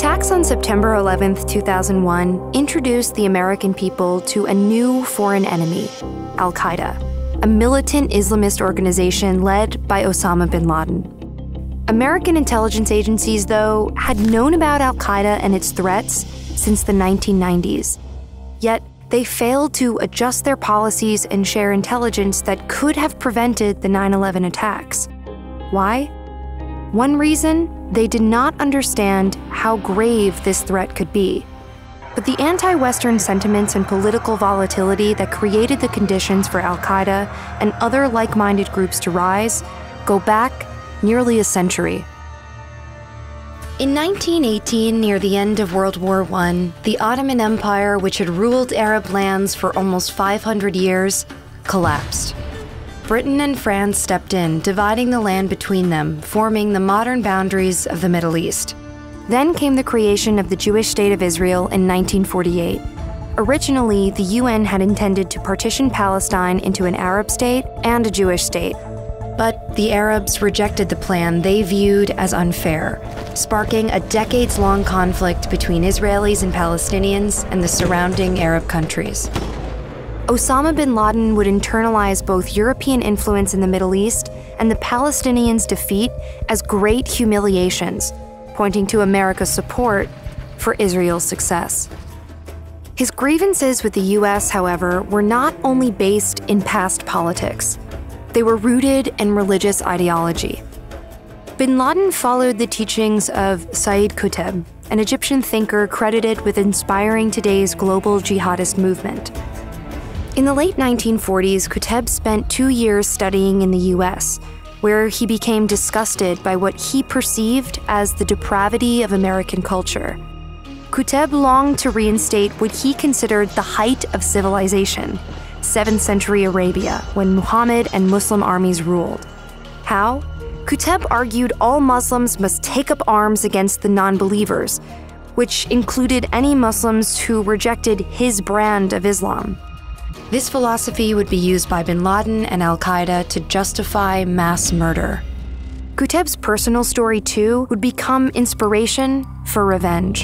attacks on September 11, 2001, introduced the American people to a new foreign enemy Al Qaeda, a militant Islamist organization led by Osama bin Laden. American intelligence agencies, though, had known about Al Qaeda and its threats since the 1990s. Yet, they failed to adjust their policies and share intelligence that could have prevented the 9 11 attacks. Why? One reason, they did not understand how grave this threat could be. But the anti Western sentiments and political volatility that created the conditions for Al Qaeda and other like minded groups to rise go back nearly a century. In 1918, near the end of World War I, the Ottoman Empire, which had ruled Arab lands for almost 500 years, collapsed. Britain and France stepped in, dividing the land between them, forming the modern boundaries of the Middle East. Then came the creation of the Jewish State of Israel in 1948. Originally, the UN had intended to partition Palestine into an Arab state and a Jewish state, but the Arabs rejected the plan they viewed as unfair, sparking a decades long conflict between Israelis and Palestinians and the surrounding Arab countries. Osama bin Laden would internalize both European influence in the Middle East and the Palestinians' defeat as great humiliations, pointing to America's support for Israel's success. His grievances with the US, however, were not only based in past politics. They were rooted in religious ideology. Bin Laden followed the teachings of Sayyid Qutb, an Egyptian thinker credited with inspiring today's global jihadist movement. In the late 1940s, Qutb spent two years studying in the US, where he became disgusted by what he perceived as the depravity of American culture. Qutb longed to reinstate what he considered the height of civilization 7th century Arabia, when Muhammad and Muslim armies ruled. How? Qutb argued all Muslims must take up arms against the non believers, which included any Muslims who rejected his brand of Islam. This philosophy would be used by bin Laden and Al Qaeda to justify mass murder. Qutb's personal story, too, would become inspiration for revenge.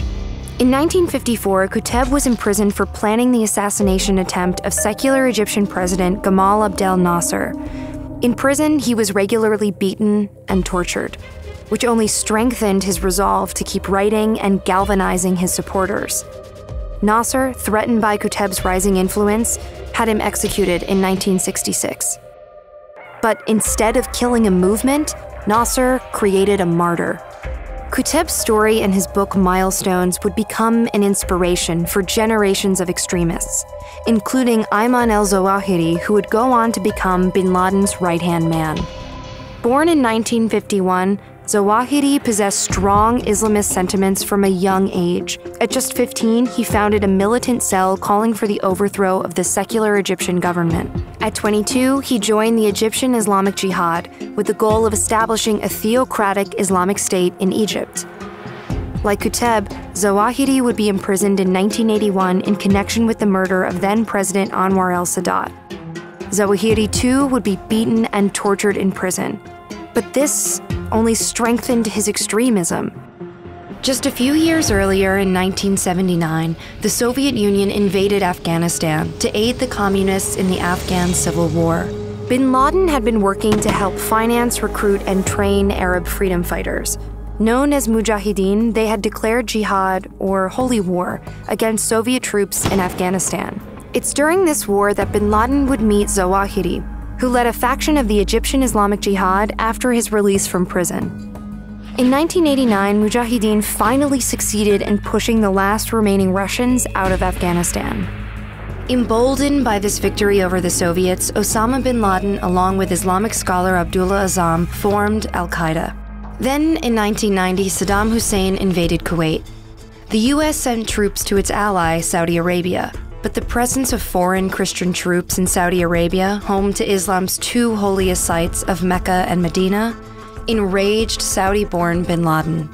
In 1954, Qutb was imprisoned for planning the assassination attempt of secular Egyptian President Gamal Abdel Nasser. In prison, he was regularly beaten and tortured, which only strengthened his resolve to keep writing and galvanizing his supporters. Nasser, threatened by Qutb's rising influence, had him executed in 1966. But instead of killing a movement, Nasser created a martyr. Qutb's story and his book Milestones would become an inspiration for generations of extremists, including Ayman al Zawahiri, who would go on to become bin Laden's right hand man. Born in 1951, Zawahiri possessed strong Islamist sentiments from a young age. At just 15, he founded a militant cell calling for the overthrow of the secular Egyptian government. At 22, he joined the Egyptian Islamic Jihad with the goal of establishing a theocratic Islamic state in Egypt. Like Qutb, Zawahiri would be imprisoned in 1981 in connection with the murder of then President Anwar el Sadat. Zawahiri too would be beaten and tortured in prison. But this only strengthened his extremism. Just a few years earlier, in 1979, the Soviet Union invaded Afghanistan to aid the communists in the Afghan civil war. Bin Laden had been working to help finance, recruit, and train Arab freedom fighters. Known as Mujahideen, they had declared jihad, or holy war, against Soviet troops in Afghanistan. It's during this war that bin Laden would meet Zawahiri, who led a faction of the Egyptian Islamic Jihad after his release from prison. In 1989, Mujahideen finally succeeded in pushing the last remaining Russians out of Afghanistan. Emboldened by this victory over the Soviets, Osama bin Laden, along with Islamic scholar Abdullah Azzam, formed Al Qaeda. Then, in 1990, Saddam Hussein invaded Kuwait. The US sent troops to its ally, Saudi Arabia, but the presence of foreign Christian troops in Saudi Arabia, home to Islam's two holiest sites of Mecca and Medina, enraged Saudi born bin Laden.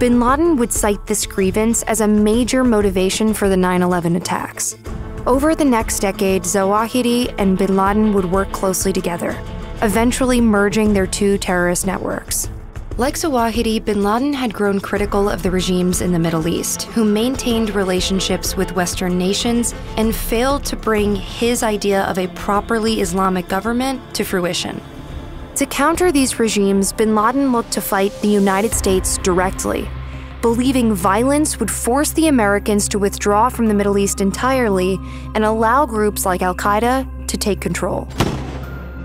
Bin Laden would cite this grievance as a major motivation for the 9 11 attacks. Over the next decade, Zawahiri and bin Laden would work closely together, eventually merging their two terrorist networks. Like Zawahiri, bin Laden had grown critical of the regimes in the Middle East, who maintained relationships with Western nations and failed to bring his idea of a properly Islamic government to fruition. To counter these regimes, bin Laden looked to fight the United States directly, believing violence would force the Americans to withdraw from the Middle East entirely and allow groups like Al Qaeda to take control.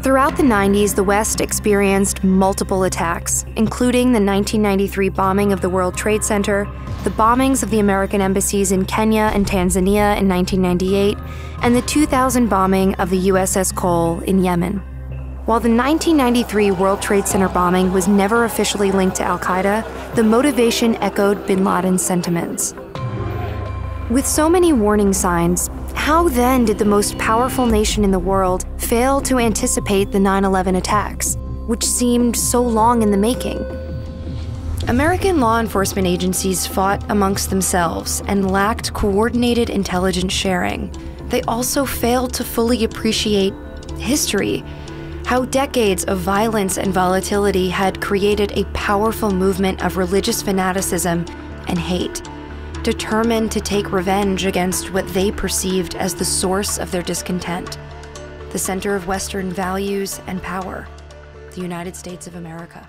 Throughout the 90s, the West experienced multiple attacks, including the 1993 bombing of the World Trade Center, the bombings of the American embassies in Kenya and Tanzania in 1998, and the 2000 bombing of the USS Cole in Yemen. While the 1993 World Trade Center bombing was never officially linked to Al Qaeda, the motivation echoed bin Laden's sentiments. With so many warning signs, how then did the most powerful nation in the world fail to anticipate the 9 11 attacks, which seemed so long in the making? American law enforcement agencies fought amongst themselves and lacked coordinated intelligence sharing. They also failed to fully appreciate history, how decades of violence and volatility had created a powerful movement of religious fanaticism and hate determined to take revenge against what they perceived as the source of their discontent the center of Western values and power, the United States of America.